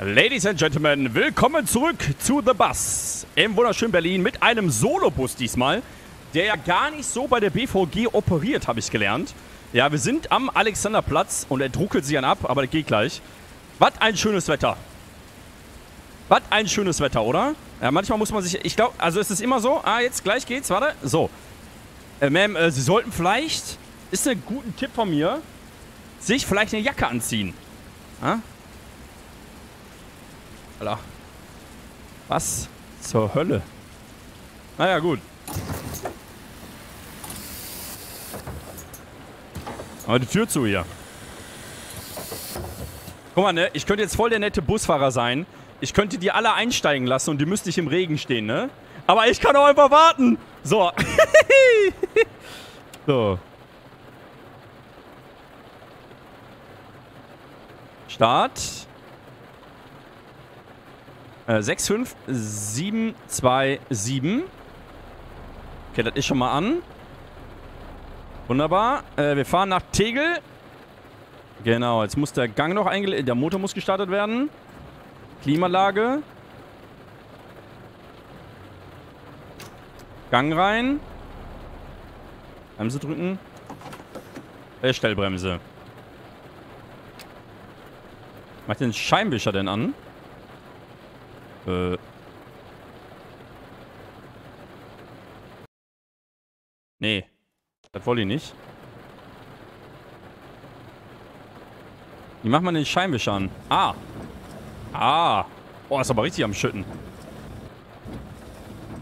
Ladies and Gentlemen, willkommen zurück zu The Bus im wunderschönen Berlin mit einem Solobus diesmal, der ja gar nicht so bei der BVG operiert, habe ich gelernt. Ja, wir sind am Alexanderplatz und er druckelt sich an ab, aber das geht gleich. Was ein schönes Wetter. Was ein schönes Wetter, oder? Ja, manchmal muss man sich, ich glaube, also ist es immer so, ah, jetzt gleich geht's, warte, so. Äh, Ma'am, äh, Sie sollten vielleicht, ist ein guter Tipp von mir, sich vielleicht eine Jacke anziehen. Ah? Alter. Was zur Hölle? Naja, gut. Aber die Tür zu hier. Guck mal, ne? Ich könnte jetzt voll der nette Busfahrer sein. Ich könnte die alle einsteigen lassen und die müsste ich im Regen stehen, ne? Aber ich kann auch einfach warten. So. so. Start. Äh, 6, 5, 7, 2, 7. Okay, das ist schon mal an. Wunderbar. Äh, wir fahren nach Tegel. Genau, jetzt muss der Gang noch eingelegt... Der Motor muss gestartet werden. Klimalage. Gang rein. Bremse drücken. Äh, Stellbremse. Macht den Scheinwischer denn an? Äh. Nee. Das wollte ich nicht. Wie macht man den Scheinwischer an? Ah. Ah. Oh, ist aber richtig am Schütten.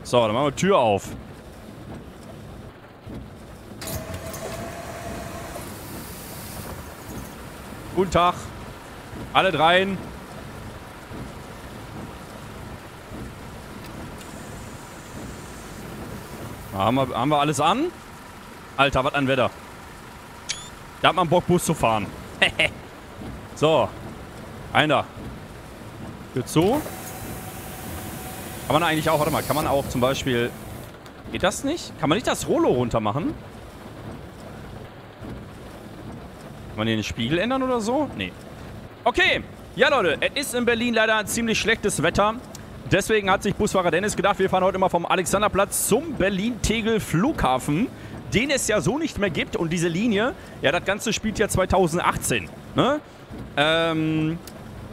So, dann machen wir Tür auf. Guten Tag. Alle dreien. Haben wir, haben wir alles an? Alter, was ein Wetter. Da hat man Bock, Bus zu fahren. so. Einer. Tür zu. Kann man eigentlich auch, warte mal, kann man auch zum Beispiel... Geht das nicht? Kann man nicht das Rollo runter machen? Kann man den Spiegel ändern oder so? Nee. Okay. Ja, Leute, es ist in Berlin leider ein ziemlich schlechtes Wetter. Deswegen hat sich Busfahrer Dennis gedacht, wir fahren heute mal vom Alexanderplatz zum Berlin-Tegel-Flughafen, den es ja so nicht mehr gibt. Und diese Linie, ja, das Ganze spielt ja 2018. Ne? Ähm,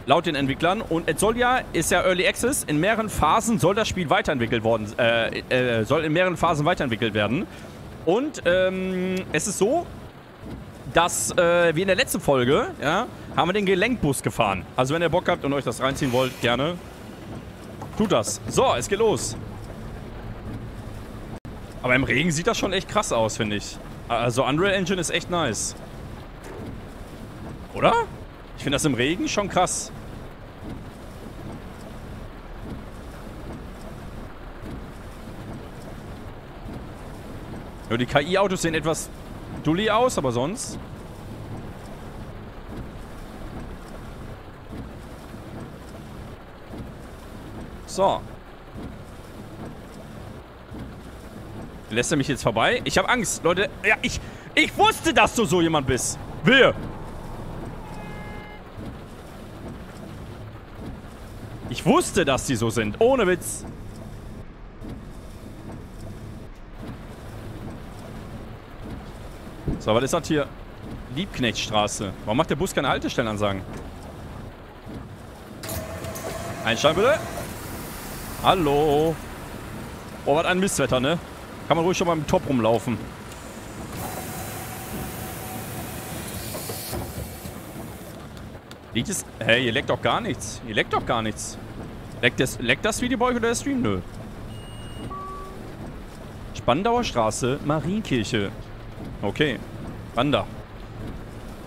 laut den Entwicklern. Und es soll ja, ist ja Early Access, in mehreren Phasen soll das Spiel weiterentwickelt worden, äh, äh, soll in mehreren Phasen weiterentwickelt werden. Und ähm, es ist so, dass äh, wie in der letzten Folge, ja, haben wir den Gelenkbus gefahren. Also wenn ihr Bock habt und euch das reinziehen wollt, gerne. Tut das. So, es geht los. Aber im Regen sieht das schon echt krass aus, finde ich. Also Unreal Engine ist echt nice. Oder? Ich finde das im Regen schon krass. Ja, die KI-Autos sehen etwas dulli aus, aber sonst... So. Lässt er mich jetzt vorbei? Ich habe Angst, Leute. Ja, ich, ich wusste, dass du so jemand bist. Wir. Ich wusste, dass die so sind. Ohne Witz. So, was ist das hier? Liebknechtstraße. Warum macht der Bus keine Haltestellenansagen? Einsteigen bitte. Hallo. Oh, was ein Mistwetter, ne? Kann man ruhig schon mal im Top rumlaufen. Liegt es... Hey, ihr leckt doch gar nichts. Ihr leckt doch gar nichts. Leckt das, leckt das Video bei euch oder der Stream? Nö. Spandauer Straße, Marienkirche. Okay. Wander.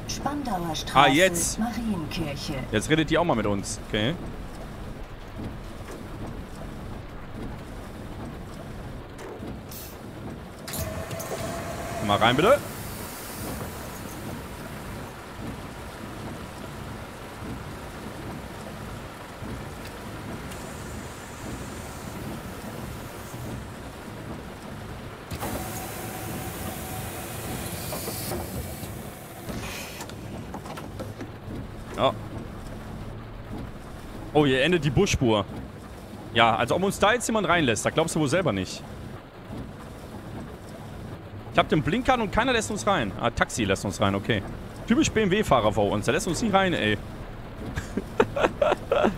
Spandauer Straße, Ah, jetzt. Marienkirche. Jetzt redet die auch mal mit uns. Okay. Mal rein, bitte. Ja. Oh, hier endet die Busspur. Ja, als ob uns da jetzt jemand reinlässt. Da glaubst du wohl selber nicht. Ich hab den Blinkern und keiner lässt uns rein. Ah, Taxi lässt uns rein, okay. Typisch BMW-Fahrer vor uns. Der lässt uns nicht rein, ey.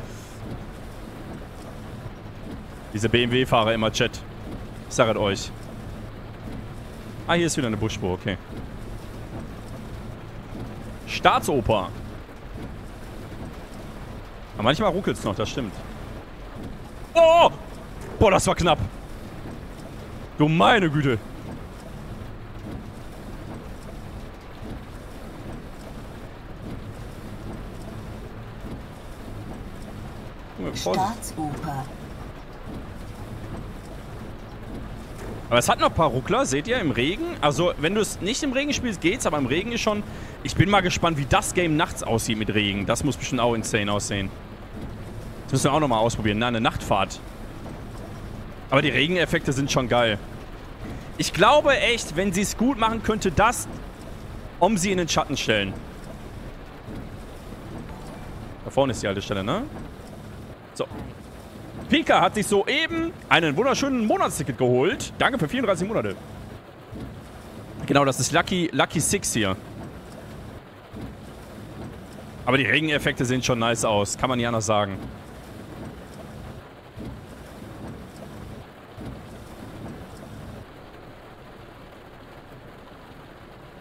Diese BMW-Fahrer immer Chat. Ich sag es euch. Ah, hier ist wieder eine Busspur, okay. Staatsoper. Aber manchmal ruckelt es noch, das stimmt. Oh! Boah, das war knapp. Du meine Güte. Staatsoper. Aber es hat noch ein paar Ruckler, seht ihr, im Regen. Also, wenn du es nicht im Regen spielst, geht's, aber im Regen ist schon... Ich bin mal gespannt, wie das Game nachts aussieht mit Regen. Das muss bestimmt auch insane aussehen. Das müssen wir auch nochmal ausprobieren. Na, eine Nachtfahrt. Aber die Regeneffekte sind schon geil. Ich glaube echt, wenn sie es gut machen, könnte das um sie in den Schatten stellen. Da vorne ist die alte Stelle, ne? So. Pika hat sich soeben einen wunderschönen Monatsticket geholt. Danke für 34 Monate. Genau, das ist Lucky, Lucky Six hier. Aber die Regeneffekte sehen schon nice aus. Kann man nicht anders sagen.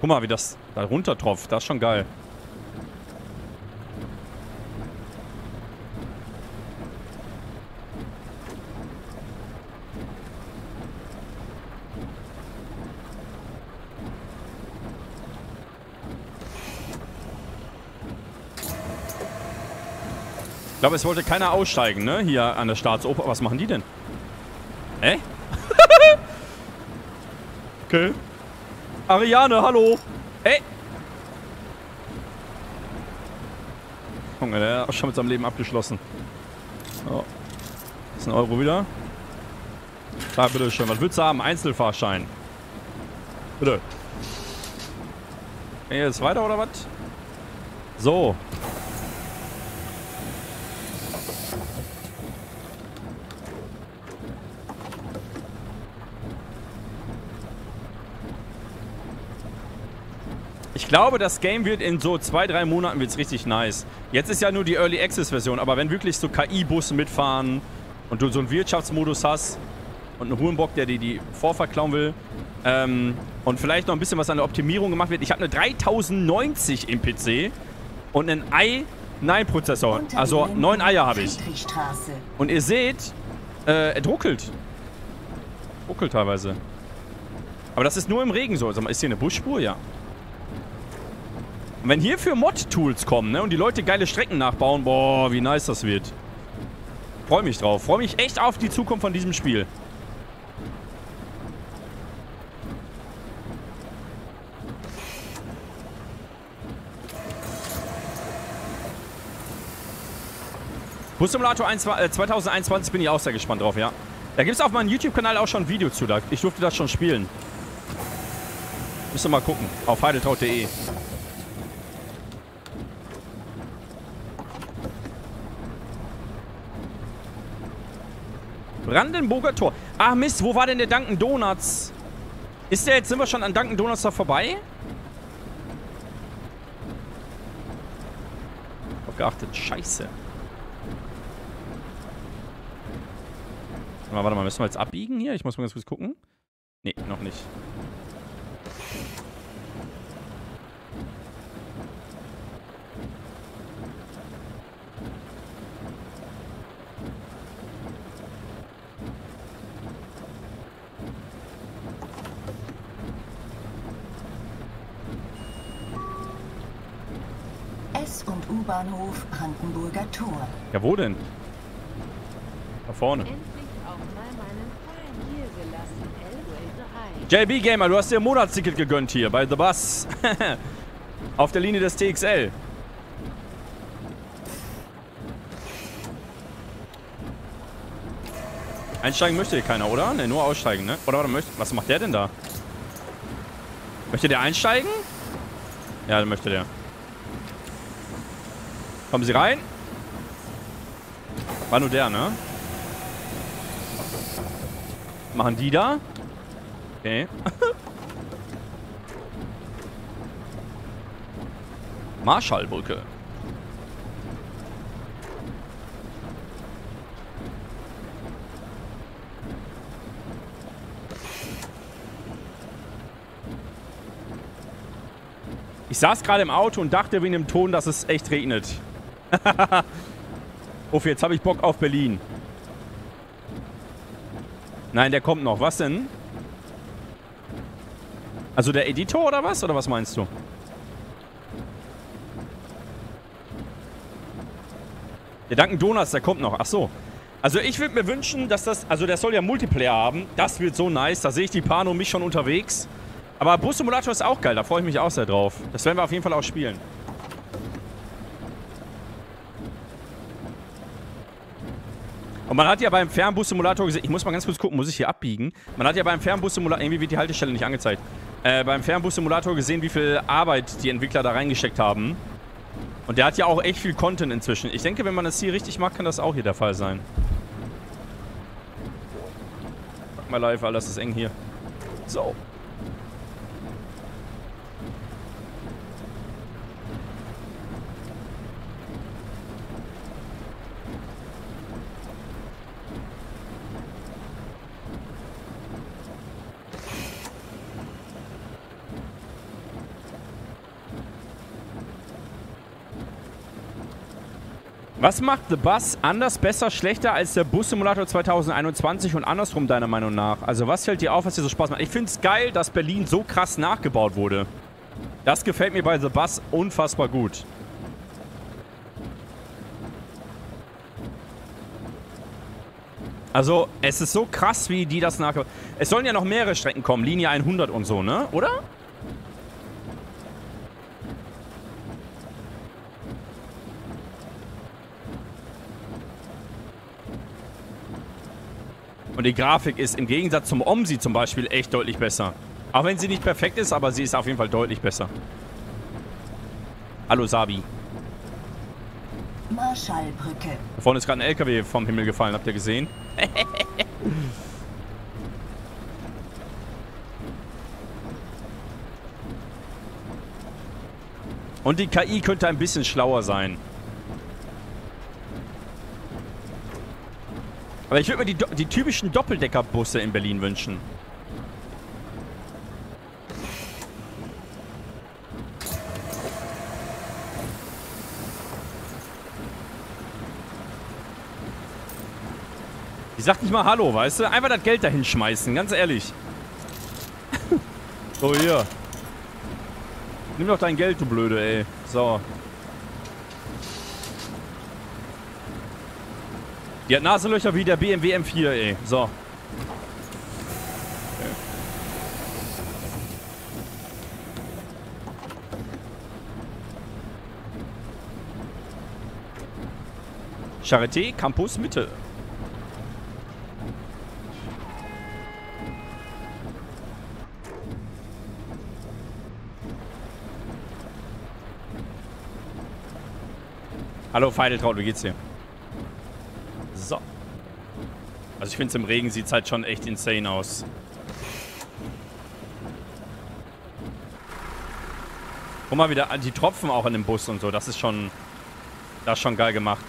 Guck mal, wie das da runter tropft. Das ist schon geil. Glaube, es wollte keiner aussteigen, ne? Hier an der Staatsoper. Was machen die denn? Hä? okay. Ariane, hallo. Ey. Junge, der hat schon mit seinem Leben abgeschlossen. So. Das ist ein Euro wieder. Da, bitteschön. Was willst du haben? Einzelfahrschein. Bitte. Ey, jetzt weiter oder was? So. Ich glaube, das Game wird in so zwei, drei Monaten wird's richtig nice. Jetzt ist ja nur die Early Access Version, aber wenn wirklich so KI-Busse mitfahren und du so einen Wirtschaftsmodus hast und einen Hurenbock, der dir die Vorfahrt klauen will ähm, und vielleicht noch ein bisschen was an der Optimierung gemacht wird. Ich habe eine 3090 im PC und einen i9-Prozessor. Also neun Eier habe ich. Und ihr seht, äh, er druckelt. Ruckelt teilweise. Aber das ist nur im Regen so. Ist hier eine Busspur? Ja. Und wenn hierfür Mod-Tools kommen, ne, und die Leute geile Strecken nachbauen, boah, wie nice das wird. Freue mich drauf. Freue mich echt auf die Zukunft von diesem Spiel. Bus Simulator 1, äh, 2021 bin ich auch sehr gespannt drauf, ja. Da gibt es auf meinem YouTube-Kanal auch schon ein Video zu. Da, ich durfte das schon spielen. Müsst ihr mal gucken. Auf heideltraut.de. Brandenburger Tor. Ah, Mist, wo war denn der Dunkin' Donuts? Ist der jetzt, sind wir schon an Dunkin' Donuts da vorbei? Auf geachtet, scheiße. warte mal, müssen wir jetzt abbiegen hier? Ich muss mal ganz kurz gucken. Nee, noch nicht. und U-Bahnhof Brandenburger Tor. Ja, wo denn? Da vorne. JB Gamer, du hast dir ein Monatsticket gegönnt hier bei The Bus. Auf der Linie des TXL. Einsteigen möchte hier keiner, oder? Ne, nur aussteigen, ne? Oder was macht der denn da? Möchte der einsteigen? Ja, dann möchte der. Kommen Sie rein. War nur der, ne? Machen die da? Okay. Marschallbrücke. Ich saß gerade im Auto und dachte wegen dem Ton, dass es echt regnet. Uff, jetzt habe ich Bock auf Berlin. Nein, der kommt noch. Was denn? Also der Editor oder was? Oder was meinst du? Der Dunkin' Donuts, der kommt noch. Ach so. Also ich würde mir wünschen, dass das... Also der soll ja Multiplayer haben. Das wird so nice. Da sehe ich die Pano mich schon unterwegs. Aber Bus Simulator ist auch geil. Da freue ich mich auch sehr drauf. Das werden wir auf jeden Fall auch spielen. Und man hat ja beim Fernbus-Simulator gesehen, ich muss mal ganz kurz gucken, muss ich hier abbiegen? Man hat ja beim Fernbus-Simulator, irgendwie wird die Haltestelle nicht angezeigt, äh, beim Fernbus-Simulator gesehen, wie viel Arbeit die Entwickler da reingesteckt haben. Und der hat ja auch echt viel Content inzwischen. Ich denke, wenn man das hier richtig macht, kann das auch hier der Fall sein. Fuck mal live, alles ist eng hier. So. Was macht The Bus anders, besser, schlechter als der Bus-Simulator 2021 und andersrum deiner Meinung nach? Also was fällt dir auf, was dir so Spaß macht? Ich finde es geil, dass Berlin so krass nachgebaut wurde. Das gefällt mir bei The Bus unfassbar gut. Also, es ist so krass, wie die das nachgebaut Es sollen ja noch mehrere Strecken kommen, Linie 100 und so, ne? Oder? Und die Grafik ist im Gegensatz zum OMSI zum Beispiel echt deutlich besser. Auch wenn sie nicht perfekt ist, aber sie ist auf jeden Fall deutlich besser. Hallo Sabi. Marschallbrücke. Da vorne ist gerade ein LKW vom Himmel gefallen, habt ihr gesehen? Und die KI könnte ein bisschen schlauer sein. Aber ich würde mir die, die typischen Doppeldeckerbusse in Berlin wünschen. Ich sag nicht mal Hallo, weißt du? Einfach das Geld dahin schmeißen, ganz ehrlich. so, hier. Nimm doch dein Geld, du Blöde, ey. So. Die hat Nasenlöcher wie der BMW M4, ey. So. Charité Campus Mitte. Hallo Feideltraut, wie geht's dir? So. Also ich finde es im Regen sieht es halt schon echt insane aus. Guck mal wieder, die Tropfen auch in dem Bus und so, das ist schon, das ist schon geil gemacht.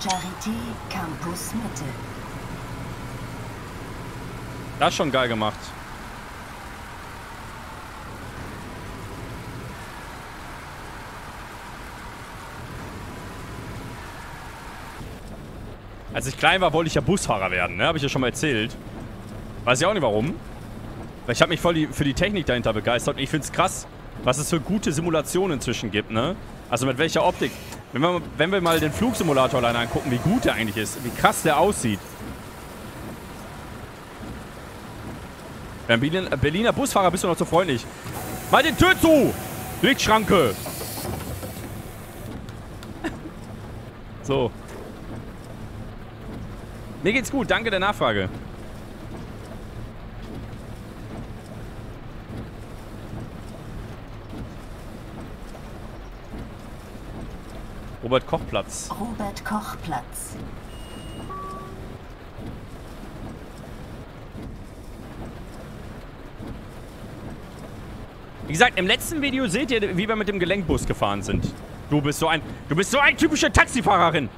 Charité Campus Mitte. Das ist schon geil gemacht. Als ich klein war, wollte ich ja Busfahrer werden, ne? Habe ich ja schon mal erzählt. Weiß ich auch nicht warum. Weil ich habe mich voll die, für die Technik dahinter begeistert und ich finde es krass, was es für gute Simulationen inzwischen gibt, ne? Also mit welcher Optik. Wenn wir, wenn wir mal den Flugsimulator alleine angucken, wie gut der eigentlich ist, wie krass der aussieht. Beim Berliner Busfahrer bist du noch zu freundlich. Mal den Tür zu! Lichtschranke! so. Mir geht's gut, danke der Nachfrage. Robert Koch-Platz. Robert Koch Platz. Wie gesagt, im letzten Video seht ihr, wie wir mit dem Gelenkbus gefahren sind. Du bist so ein, du bist so ein typische Taxifahrerin.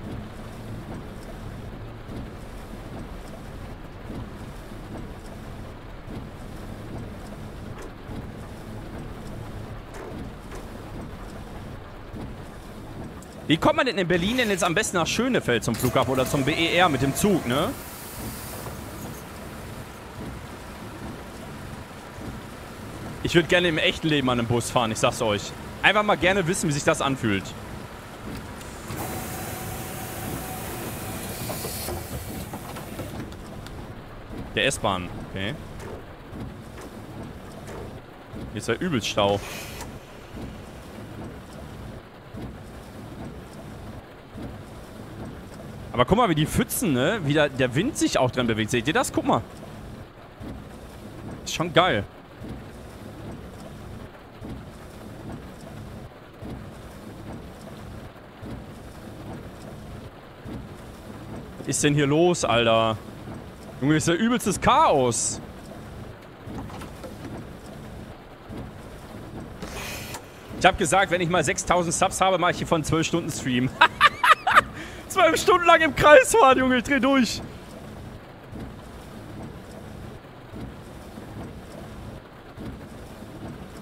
Kommt man denn in Berlin denn jetzt am besten nach Schönefeld zum Flughafen oder zum BER mit dem Zug, ne? Ich würde gerne im echten Leben an einem Bus fahren, ich sag's euch. Einfach mal gerne wissen, wie sich das anfühlt. Der S-Bahn, okay. Hier ist ja übelst Stau. Aber guck mal, wie die Pfützen, ne? Wie da, der Wind sich auch dran bewegt. Seht ihr das? Guck mal. Ist schon geil. Was ist denn hier los, Alter? Junge, ist ja übelstes Chaos. Ich hab gesagt, wenn ich mal 6000 Subs habe, mache ich hier von 12 Stunden Stream. Zwölf Stunden lang im Kreis fahren, Junge. Ich dreh durch.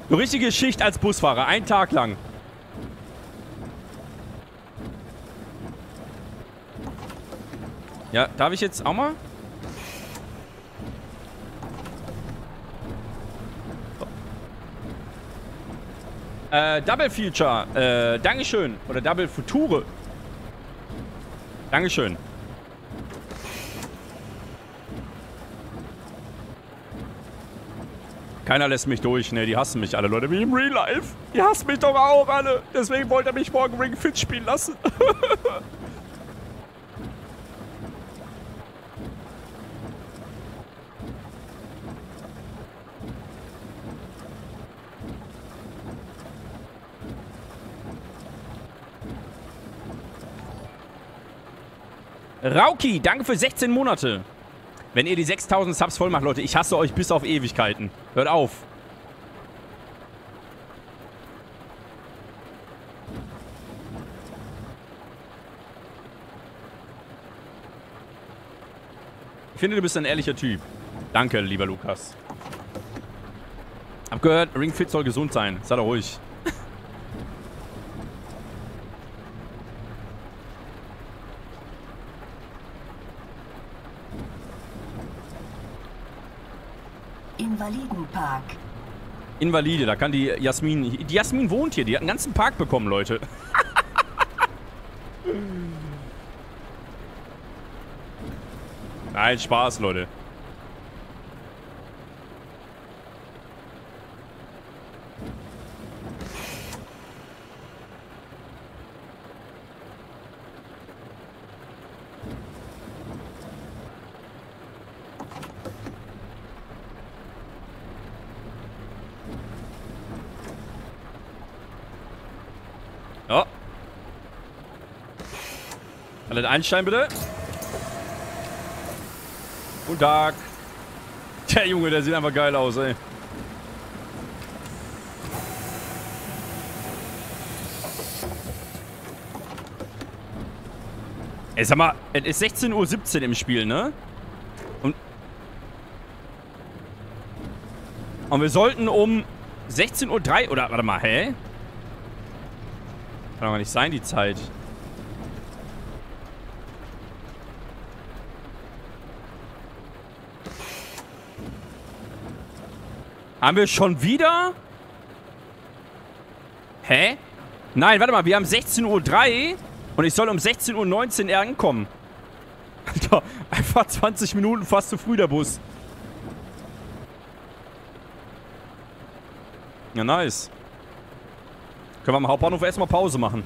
So richtige Schicht als Busfahrer. Ein Tag lang. Ja, darf ich jetzt auch mal? Äh, Double Future. Äh, Dankeschön. Oder Double Future. Dankeschön. Keiner lässt mich durch. Ne, die hassen mich alle, Leute. Wie im Real Life. Die hassen mich doch auch alle. Deswegen wollte er mich morgen Ring Fit spielen lassen. Rauki, danke für 16 Monate. Wenn ihr die 6000 Subs voll macht, Leute, ich hasse euch bis auf Ewigkeiten. Hört auf. Ich finde, du bist ein ehrlicher Typ. Danke, lieber Lukas. Hab gehört, Ring Fit soll gesund sein. Sei doch ruhig. Invalidenpark. Invalide, da kann die Jasmin... Die Jasmin wohnt hier, die hat einen ganzen Park bekommen, Leute. Nein, Spaß, Leute. Ja. Alle einsteigen, bitte. Guten Tag. Der Junge, der sieht einfach geil aus, ey. Ey, sag mal, es ist 16.17 Uhr im Spiel, ne? Und... Und wir sollten um 16.03 Uhr... Oder, warte mal, hä? Kann doch nicht sein, die Zeit. Haben wir schon wieder? Hä? Nein, warte mal, wir haben 16.03 Uhr und ich soll um 16.19 Uhr ankommen. Alter, einfach 20 Minuten fast zu früh der Bus. Ja, nice. Können wir am Hauptbahnhof erstmal Pause machen.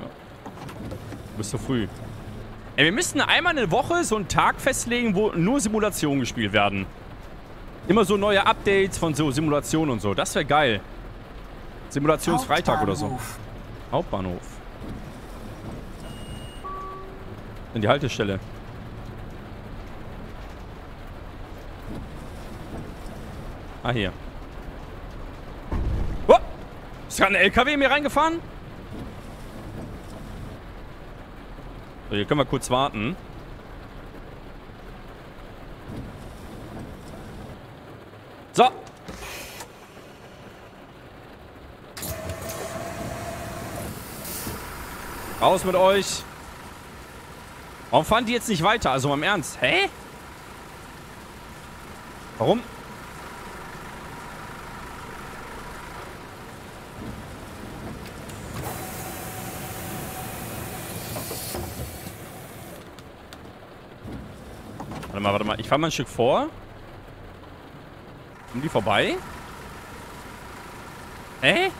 Ja. Du bist zu früh. Ey, wir müssten einmal eine Woche so einen Tag festlegen, wo nur Simulationen gespielt werden. Immer so neue Updates von so Simulationen und so. Das wäre geil. Simulationsfreitag oder so. Hauptbahnhof. In die Haltestelle. Ah, hier. Oh! Ist gerade ein LKW in mir reingefahren? So, hier können wir kurz warten. So. Raus mit euch. Warum fahren die jetzt nicht weiter? Also mal im Ernst. Hä? Warum? Warte mal, warte mal. Ich fahre mal ein Stück vor. Kommen die vorbei? Hä?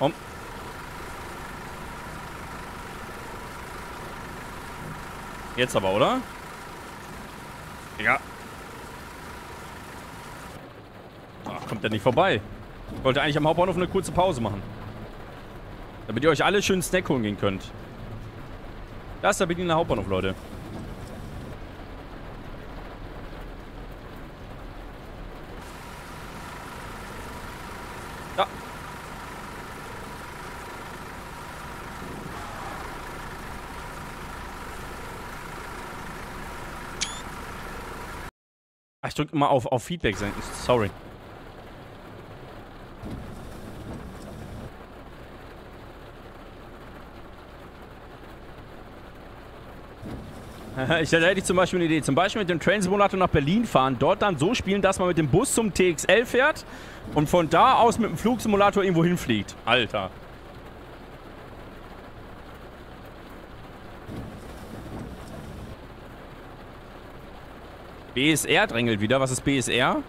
Warum? Jetzt aber, oder? Ja. Ach, kommt der nicht vorbei. Ich wollte eigentlich am Hauptbahnhof eine kurze Pause machen. Damit ihr euch alle schön Snack holen gehen könnt. Da ist der Berliner Hauptbahnhof, Leute. Drücke immer auf, auf Feedback senden. Sorry. Ich hätte ich zum Beispiel eine Idee. Zum Beispiel mit dem Train Simulator nach Berlin fahren, dort dann so spielen, dass man mit dem Bus zum TXL fährt und von da aus mit dem Flugsimulator irgendwo hinfliegt. Alter. BSR drängelt wieder. Was ist BSR?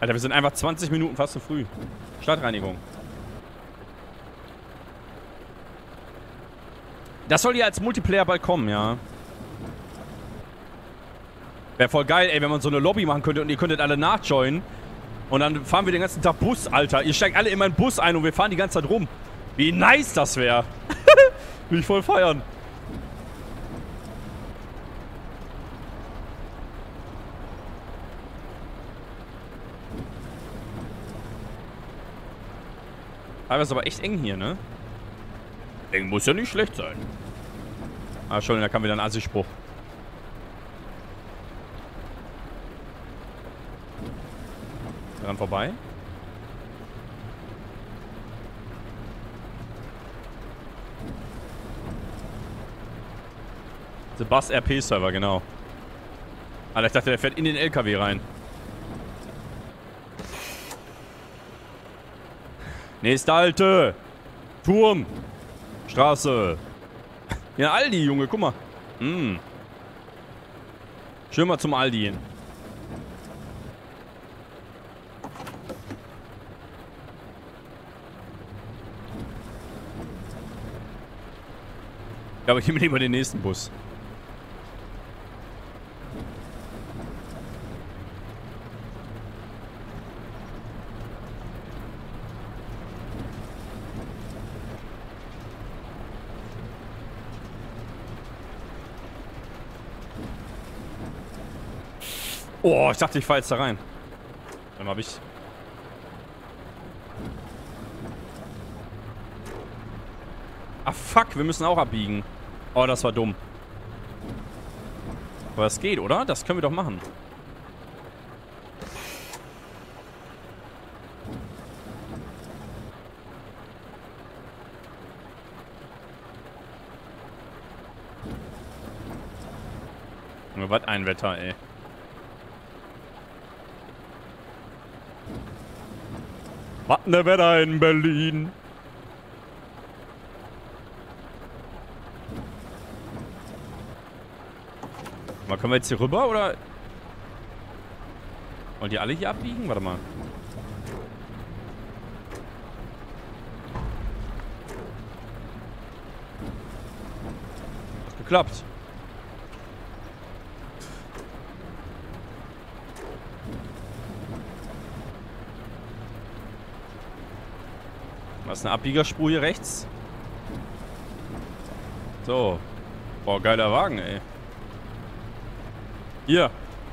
Alter, wir sind einfach 20 Minuten fast zu früh. Stadtreinigung. Das soll ja als Multiplayer bald kommen, ja. Wäre voll geil, ey, wenn man so eine Lobby machen könnte und ihr könntet alle nachjoinen. Und dann fahren wir den ganzen Tag Bus, Alter. Ihr steigt alle in meinen Bus ein und wir fahren die ganze Zeit rum. Wie nice das wäre. Will ich voll feiern. Aber es ist aber echt eng hier, ne? Eng muss ja nicht schlecht sein. Ah, schon, da kam wieder ein Assi-Spruch. Vorbei. The Bus RP Server, genau. Alter, ich dachte, der fährt in den LKW rein. Nächste Halte. Turm. Straße. Ja, Aldi, Junge, guck mal. Mm. Schön mal zum Aldi hin. Glaube, ich nehme lieber den nächsten Bus. Oh, ich dachte, ich fahre jetzt da rein. Dann habe ich. Ah, fuck, wir müssen auch abbiegen. Oh, das war dumm. Aber das geht, oder? Das können wir doch machen. Was ein Wetter, ey. Was ne Wetter in Berlin. Mal, können wir jetzt hier rüber, oder? Wollen die alle hier abbiegen? Warte mal. Klappt. Was ist eine Abbiegerspur hier rechts? So. Boah, geiler Wagen, ey. Hier.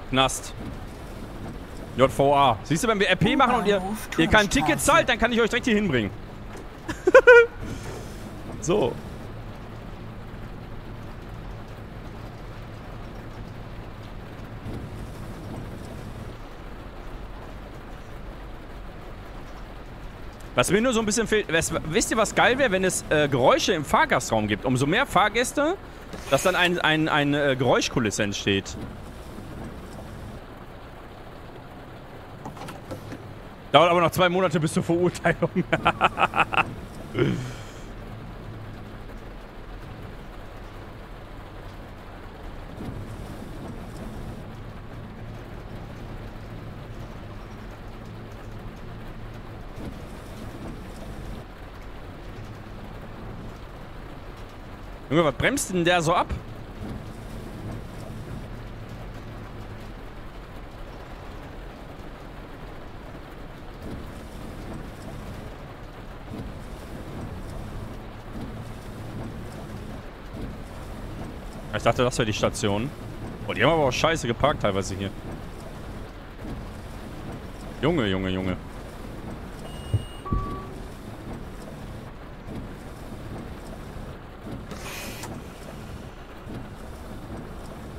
Knast. JVA. Siehst du, wenn wir RP machen und ihr, ihr kein Ticket zahlt, dann kann ich euch direkt hier hinbringen. so. Was mir nur so ein bisschen fehlt, wisst ihr, was geil wäre, wenn es äh, Geräusche im Fahrgastraum gibt? Umso mehr Fahrgäste, dass dann ein, ein, eine äh, Geräuschkulisse entsteht. Dauert aber noch zwei Monate bis zur Verurteilung. Junge, was bremst denn der so ab? Ich dachte, das wäre die Station. Oh, die haben aber auch scheiße geparkt teilweise hier. Junge, Junge, Junge.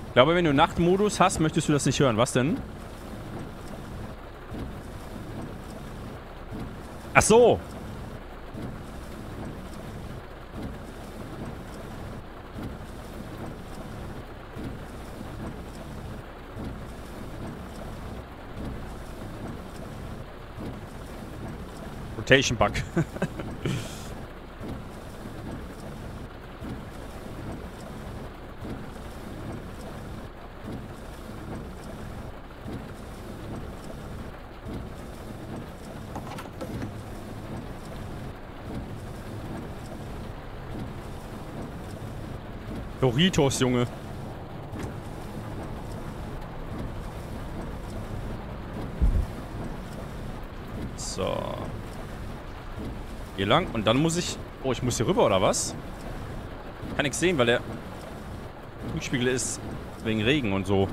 Ich glaube, wenn du Nachtmodus hast, möchtest du das nicht hören. Was denn? Ach so. Rotation Bug. Doritos, Junge. So. Hier lang. Und dann muss ich... Oh, ich muss hier rüber, oder was? Kann nichts sehen, weil der Rückspiegel ist wegen Regen und so.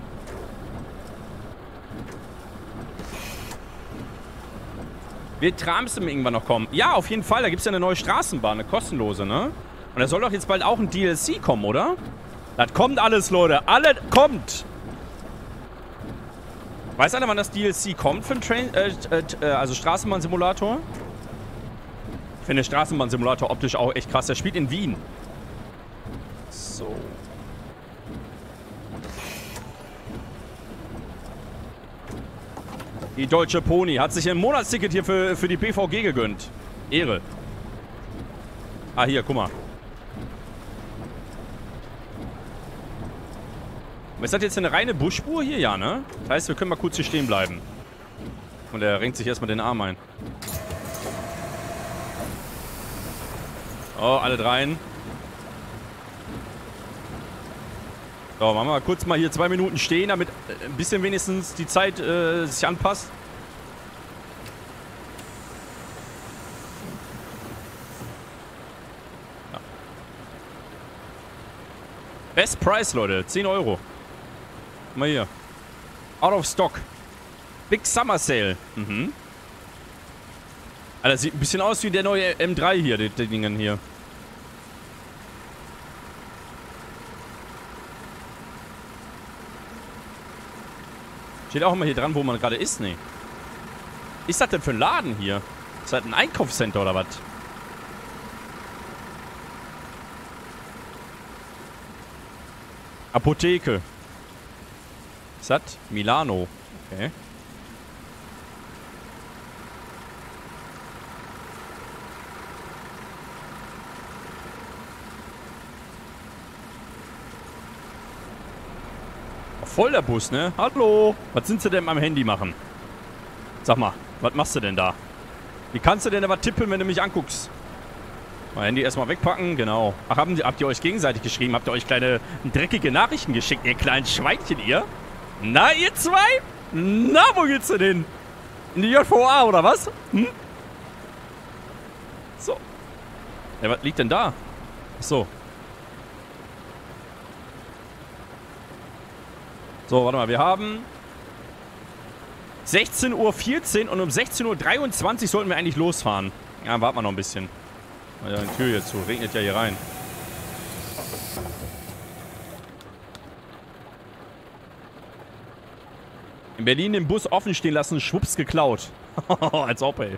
Wird Tramsim irgendwann noch kommen? Ja, auf jeden Fall. Da gibt es ja eine neue Straßenbahn, eine kostenlose, ne? Und da soll doch jetzt bald auch ein DLC kommen, oder? Das kommt alles, Leute. Alle kommt. Weiß einer, wann das DLC kommt für ein Train, äh, äh, also Straßenbahn-Simulator? Ich finde Straßenbahn-Simulator optisch auch echt krass. Der spielt in Wien. So. Die deutsche Pony hat sich ein Monatsticket hier für, für die BVG gegönnt. Ehre. Ah, hier, guck mal. Ist das jetzt eine reine Busspur hier? Ja, ne? Das heißt, wir können mal kurz hier stehen bleiben. Und er renkt sich erstmal den Arm ein. Oh, alle dreien. So, machen wir mal kurz mal hier zwei Minuten stehen, damit äh, ein bisschen wenigstens die Zeit äh, sich anpasst. Ja. Best Price, Leute. 10 Euro. Mal hier. Out of stock. Big Summer Sale. Mhm. Alter, sieht ein bisschen aus wie der neue M3 hier, die, die Dingen hier. Steht auch immer hier dran, wo man gerade ist, nee. ist das denn für ein Laden hier? Ist das ein Einkaufscenter oder was? Apotheke. Ist das? Milano. Okay. Voll der Bus, ne? Hallo. Was sind sie denn am Handy machen? Sag mal, was machst du denn da? Wie kannst du denn da was tippen, wenn du mich anguckst? Mein Handy erstmal wegpacken, genau. Ach, haben, habt ihr euch gegenseitig geschrieben? Habt ihr euch kleine dreckige Nachrichten geschickt, ihr kleinen Schweinchen, ihr? Na, ihr zwei? Na, wo geht's denn hin? In die JVA, oder was? Hm? So. Ja, was liegt denn da? Ach so. So, warte mal, wir haben 16.14 Uhr und um 16.23 Uhr sollten wir eigentlich losfahren. Ja, warten wir noch ein bisschen. Ja, die Tür hier zu. Regnet ja hier rein. In Berlin den Bus offen stehen lassen, schwupps geklaut. Als ob, ey.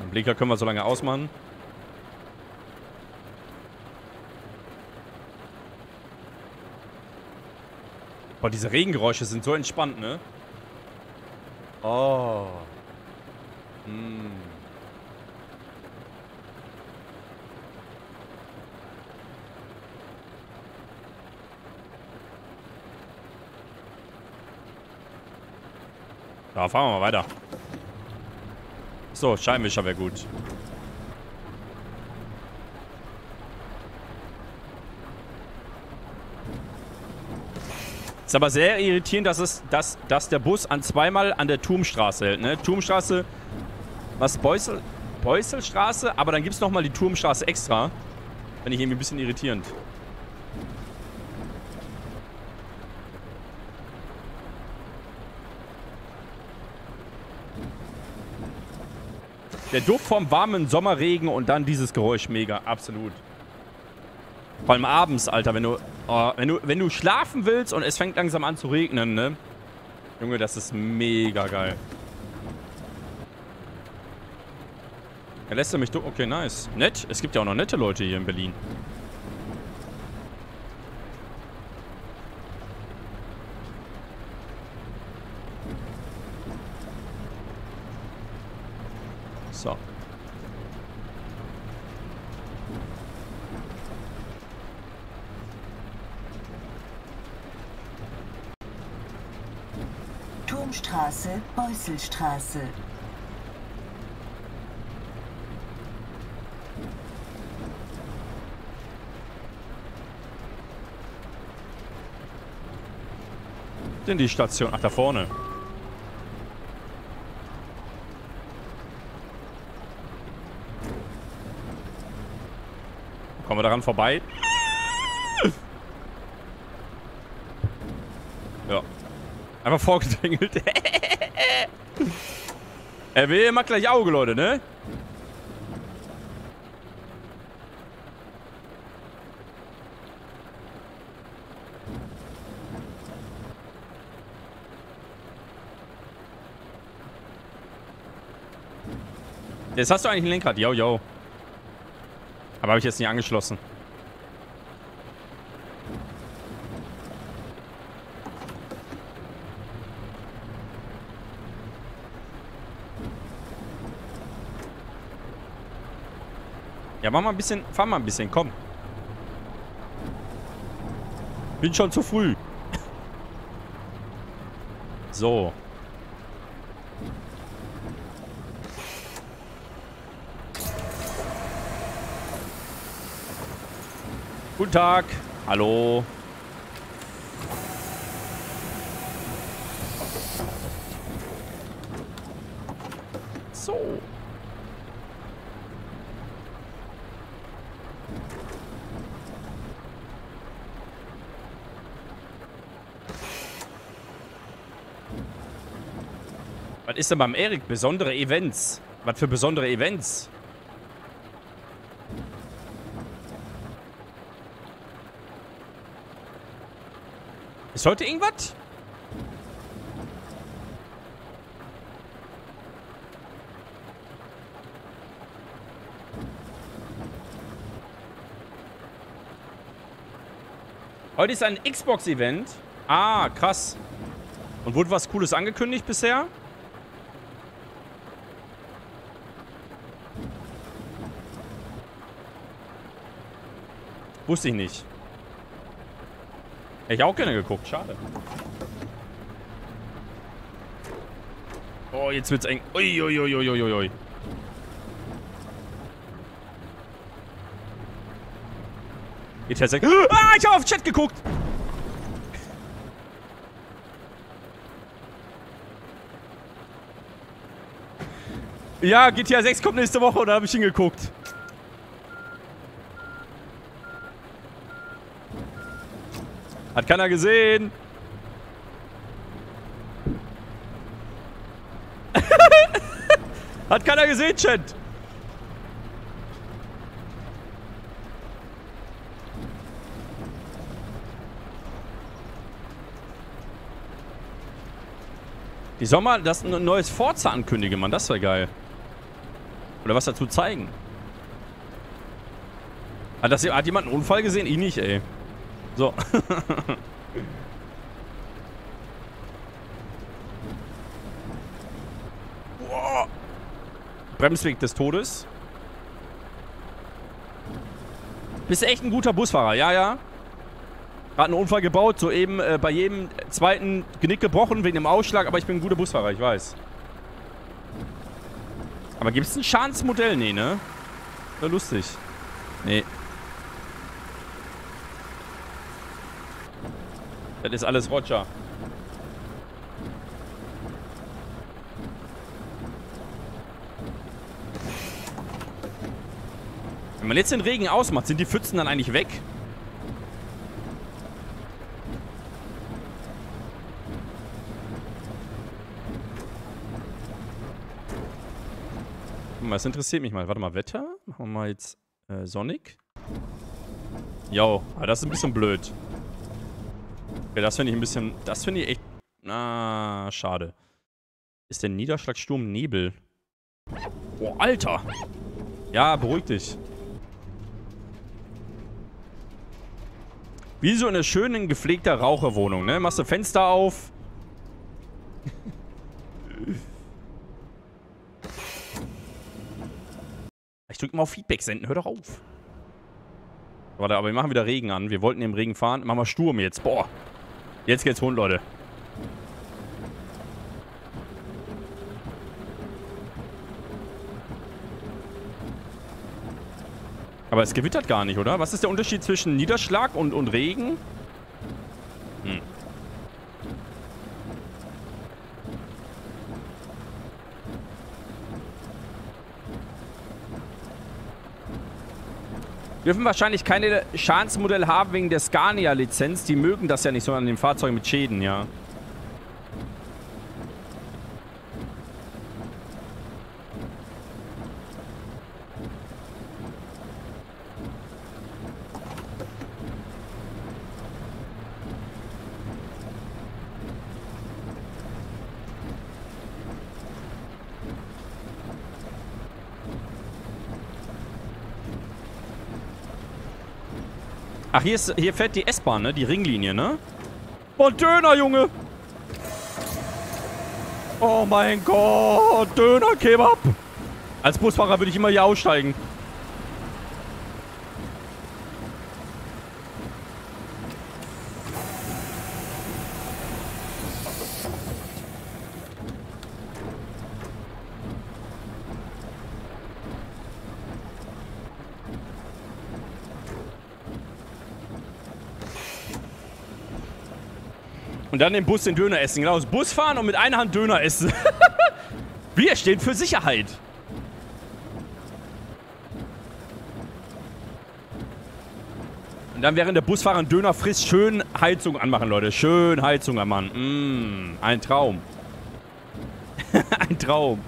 Den Blinker können wir so lange ausmachen. Boah, diese Regengeräusche sind so entspannt, ne? Oh. Hm. Da fahren wir mal weiter. So, Scheinwischer wäre gut. Ist aber sehr irritierend, dass, es, dass, dass der Bus an zweimal an der Turmstraße hält. Ne? Turmstraße, was, Beusel, Beuselstraße, aber dann gibt es nochmal die Turmstraße extra. Finde ich irgendwie ein bisschen irritierend. Der Duft vom warmen Sommerregen und dann dieses Geräusch mega, absolut. Vor allem abends, Alter, wenn du, oh, wenn du, wenn du schlafen willst und es fängt langsam an zu regnen, ne? Junge, das ist mega geil. Er lässt er mich durch. Okay, nice. Nett. Es gibt ja auch noch nette Leute hier in Berlin. So. Turmstraße, Beuselstraße. Denn die Station. Ach, da vorne. Kommen wir daran vorbei? Ja. Einfach vorgedrängelt. er will immer gleich Auge, Leute, ne? Jetzt hast du eigentlich ein Lenkrad. Yo, yo. Aber habe ich jetzt nicht angeschlossen. Ja, mach mal ein bisschen, fahr mal ein bisschen, komm. Bin schon zu früh. So. Guten Tag. Hallo. So. Was ist denn beim Erik? Besondere Events. Was für besondere Events? Ist heute irgendwas? Heute ist ein Xbox-Event. Ah, krass. Und wurde was Cooles angekündigt bisher? Wusste ich nicht. Hätte ich auch gerne geguckt, schade. Oh, jetzt wird's eng. Uiuiuiuiui. GTA 6. Ah, ich habe auf Chat geguckt. Ja, GTA 6 kommt nächste Woche und da habe ich hingeguckt. Hat keiner gesehen. Hat keiner gesehen, Chat. Die soll mal das ein neues Forza ankündigen, Mann. Das wäre geil. Oder was dazu zeigen. Hat, das, hat jemand einen Unfall gesehen? Ich nicht, ey. So. Bremsweg des Todes. Bist echt ein guter Busfahrer, ja, ja. Hat einen Unfall gebaut, soeben äh, bei jedem zweiten Genick gebrochen wegen dem Ausschlag, aber ich bin ein guter Busfahrer, ich weiß. Aber gibt es ein Schadensmodell? Nee, ne? Wäre lustig. Nee. Das ist alles Roger. Wenn man jetzt den Regen ausmacht, sind die Pfützen dann eigentlich weg? mal, das interessiert mich mal. Warte mal, Wetter? Machen wir mal jetzt äh, Sonic. Jo, aber das ist ein bisschen blöd. Okay, das finde ich ein bisschen... Das finde ich echt... Na, schade. Ist der Niederschlagssturm Nebel? Oh, Alter! Ja, beruhig dich. Wie so eine schöne, gepflegte Raucherwohnung, ne? Machst du Fenster auf. Ich drücke mal auf Feedback senden. Hör doch auf. Warte, aber wir machen wieder Regen an. Wir wollten im Regen fahren. Machen wir Sturm jetzt. Boah. Jetzt geht's rund, Leute. Aber es gewittert gar nicht, oder? Was ist der Unterschied zwischen Niederschlag und, und Regen? Dürfen wahrscheinlich keine Schadensmodelle haben wegen der Scania-Lizenz. Die mögen das ja nicht so an den Fahrzeugen mit Schäden, ja. Ach, hier, ist, hier fährt die S-Bahn, ne? Die Ringlinie, ne? Oh, Döner, Junge! Oh mein Gott, Döner, Kebab! Als Busfahrer würde ich immer hier aussteigen. Und dann im Bus den Döner essen. Genau, das Bus fahren und mit einer Hand Döner essen. Wir stehen für Sicherheit. Und dann während der Busfahrer einen Döner frisst, schön Heizung anmachen, Leute. Schön Heizung anmachen. Mmh, ein Traum. ein Traum.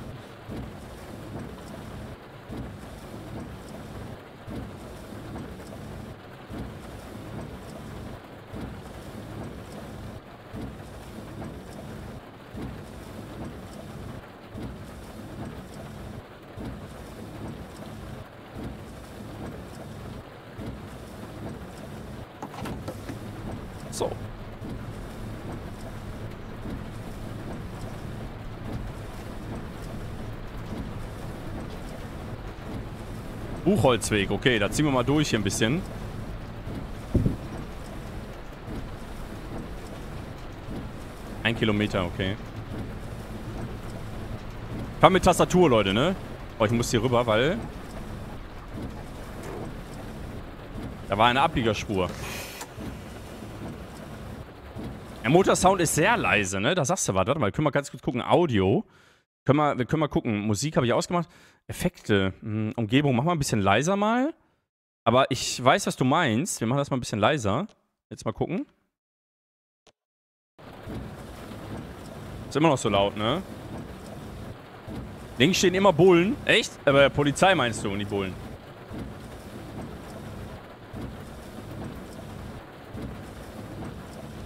Buchholzweg. Okay, da ziehen wir mal durch hier ein bisschen. Ein Kilometer, okay. Fahr mit Tastatur, Leute, ne? Oh, ich muss hier rüber, weil... Da war eine Abliegerspur. Der Motorsound ist sehr leise, ne? Da sagst du was. Warte mal, können wir ganz kurz gucken. Audio. Können wir, wir können mal gucken. Musik habe ich ausgemacht. Effekte. Hm, Umgebung. Mach mal ein bisschen leiser mal. Aber ich weiß, was du meinst. Wir machen das mal ein bisschen leiser. Jetzt mal gucken. Ist immer noch so laut, ne? Links stehen immer Bullen. Echt? Aber Polizei meinst du und die Bullen.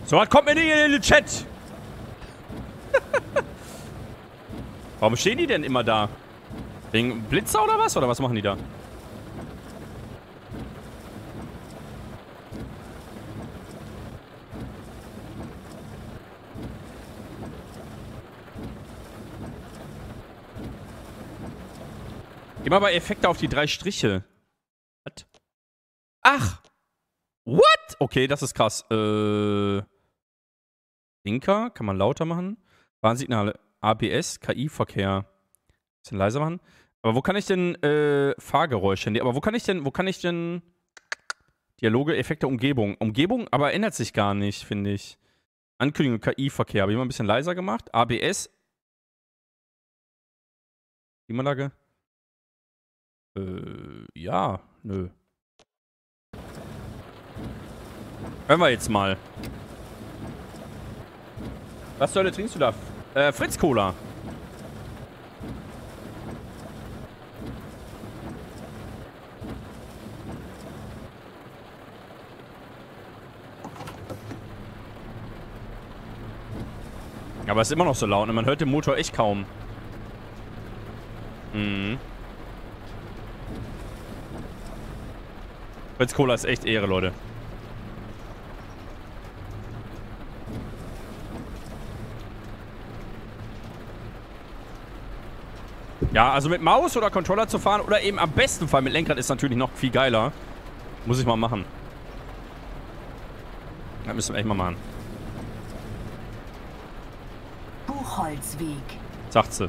So, was kommt mir nicht in den Chat? Warum stehen die denn immer da? Wegen Blitzer oder was? Oder was machen die da? Geh mal bei Effekte auf die drei Striche. What? Ach! What? Okay, das ist krass. Äh. Blinker, kann man lauter machen. Warnsignale, ABS, KI-Verkehr. Bisschen leiser machen. Aber wo kann ich denn äh, Fahrgeräusche? Aber wo kann ich denn, wo kann ich denn Dialoge, Effekte, Umgebung? Umgebung, aber ändert sich gar nicht, finde ich. Ankündigung, KI-Verkehr. Habe ich mal ein bisschen leiser gemacht. ABS. Klimaanlage. Äh, ja, nö. Hören wir jetzt mal. Was soll trinkst du da? Äh, Fritz Cola. Aber es ist immer noch so laut und ne? man hört den Motor echt kaum. Mhm. Fritz Cola ist echt Ehre, Leute. Ja, also mit Maus oder Controller zu fahren oder eben am besten Fall mit Lenkrad ist natürlich noch viel geiler. Muss ich mal machen. Das müssen wir echt mal machen. Buchholzweg. Sagt sie.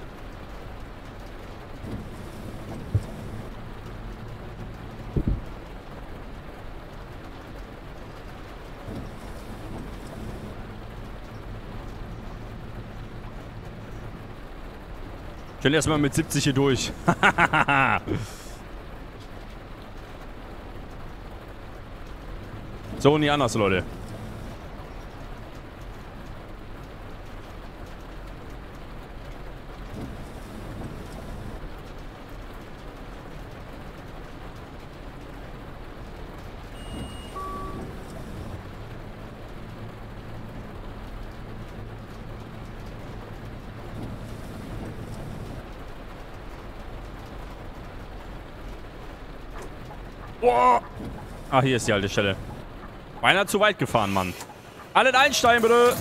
Bin erstmal mit 70 hier durch. so, nie anders, Leute. Ah, hier ist die alte Stelle. Beinahe zu weit gefahren, Mann. Alle einsteigen, bitte.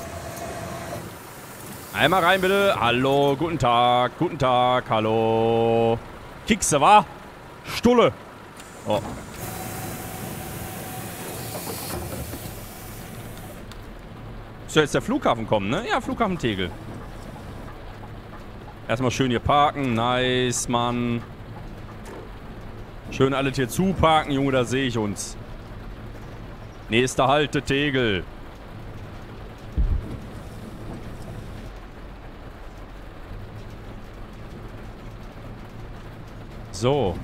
Einmal rein, bitte. Hallo, guten Tag. Guten Tag, hallo. Kickse, wa? Stulle. Oh. Soll jetzt der Flughafen kommen, ne? Ja, Flughafen Tegel. Erstmal schön hier parken. Nice, Mann. Schön alles hier zuparken, Junge, da sehe ich uns. Nächster Halte, Tegel. So.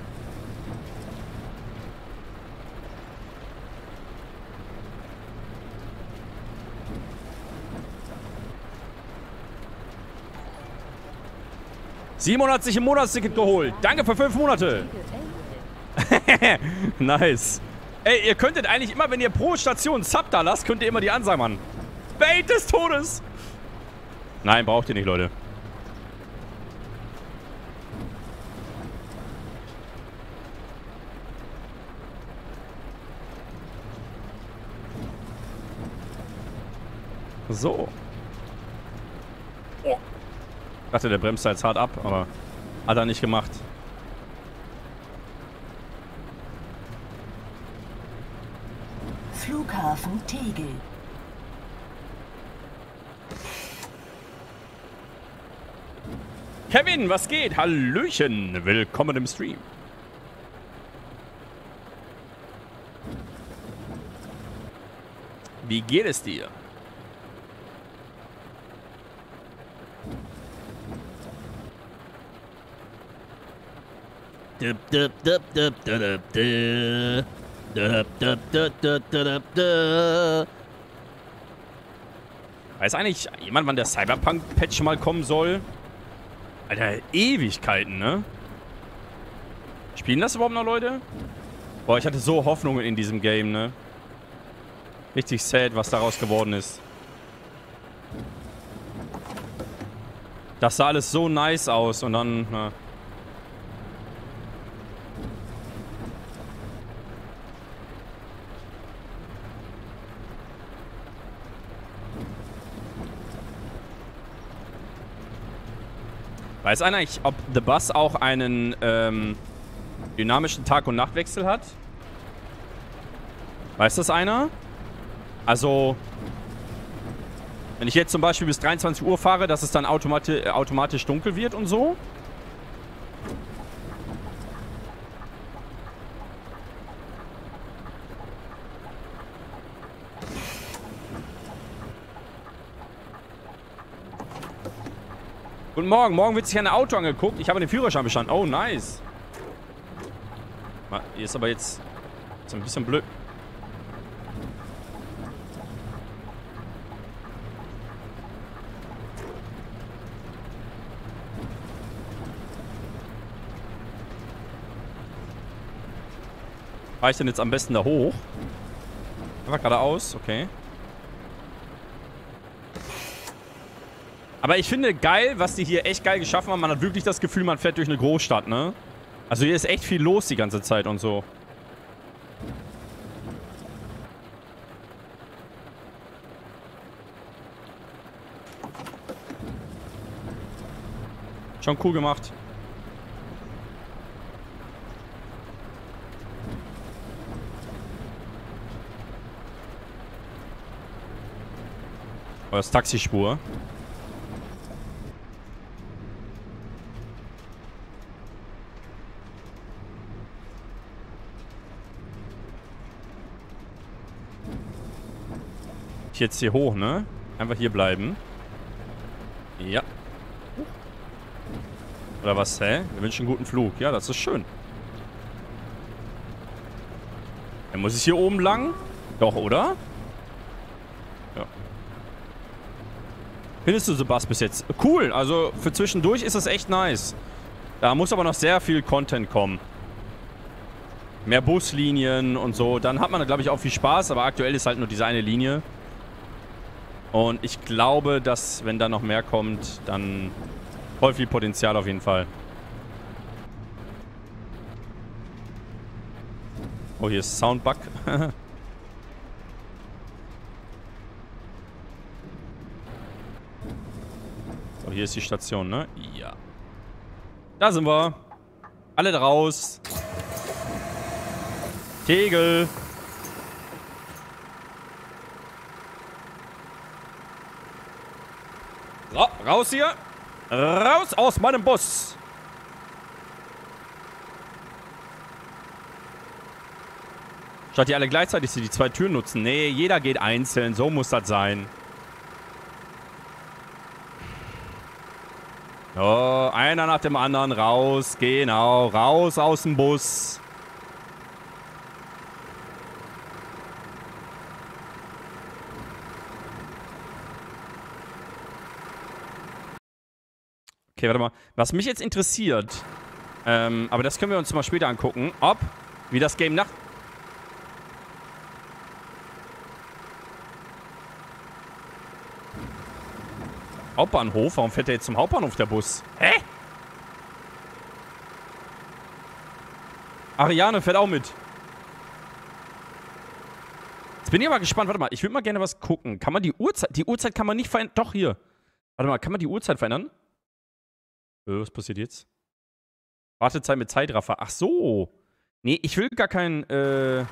Simon hat sich ein Monatsticket geholt. Danke für fünf Monate. nice. Ey, ihr könntet eigentlich immer, wenn ihr pro Station Sub da lasst, könnt ihr immer die Ansage machen. Bait des Todes. Nein, braucht ihr nicht, Leute. So. Oh. Ich dachte, der bremst da jetzt hart ab, aber hat er nicht gemacht. Flughafen Tegel. Kevin, was geht? Hallöchen. Willkommen im Stream. Wie geht es dir? Dup, dup, dup, dup, dup, dup, dup, Weiß eigentlich jemand, wann der Cyberpunk-Patch mal kommen soll? Alter, Ewigkeiten, ne? Spielen das überhaupt noch Leute? Boah, ich hatte so Hoffnungen in diesem Game, ne? Richtig sad, was daraus geworden ist. Das sah alles so nice aus und dann, na. Weiß einer, ob The Bus auch einen ähm, dynamischen Tag- und Nachtwechsel hat? Weiß das einer? Also, wenn ich jetzt zum Beispiel bis 23 Uhr fahre, dass es dann automati automatisch dunkel wird und so? Guten Morgen. Morgen wird sich ein Auto angeguckt. Ich habe den Führerschein bestanden. Oh, nice. Hier ist aber jetzt, jetzt ein bisschen blöd. Fahre ich denn jetzt am besten da hoch? Einfach geradeaus, okay. Aber ich finde geil, was die hier echt geil geschaffen haben. Man hat wirklich das Gefühl, man fährt durch eine Großstadt, ne? Also hier ist echt viel los die ganze Zeit und so. Schon cool gemacht. Oh, das Taxispur. Jetzt hier hoch, ne? Einfach hier bleiben. Ja. Oder was, hä? Wir wünschen einen guten Flug. Ja, das ist schön. Dann muss ich hier oben lang? Doch, oder? Ja. Findest du Sebastian bis jetzt? Cool, also für zwischendurch ist das echt nice. Da muss aber noch sehr viel Content kommen. Mehr Buslinien und so. Dann hat man, glaube ich, auch viel Spaß, aber aktuell ist halt nur diese eine Linie. Und ich glaube, dass, wenn da noch mehr kommt, dann voll viel Potenzial auf jeden Fall. Oh, hier ist Soundbug. so, hier ist die Station, ne? Ja. Da sind wir. Alle raus. Tegel. So, raus hier. Raus aus meinem Bus. Statt die alle gleichzeitig die zwei Türen nutzen. Nee, jeder geht einzeln. So muss das sein. So, einer nach dem anderen raus. Genau, raus aus dem Bus. Okay, warte mal. Was mich jetzt interessiert, ähm, aber das können wir uns mal später angucken, ob, wie das Game nach... Hauptbahnhof? Warum fährt der jetzt zum Hauptbahnhof, der Bus? Hä? Ariane fährt auch mit. Jetzt bin ich aber gespannt. Warte mal, ich würde mal gerne was gucken. Kann man die Uhrzeit... Die Uhrzeit kann man nicht verändern... Doch, hier. Warte mal, kann man die Uhrzeit verändern? Äh, was passiert jetzt? Wartezeit mit Zeitraffer. Ach so. Nee, ich will gar kein, äh...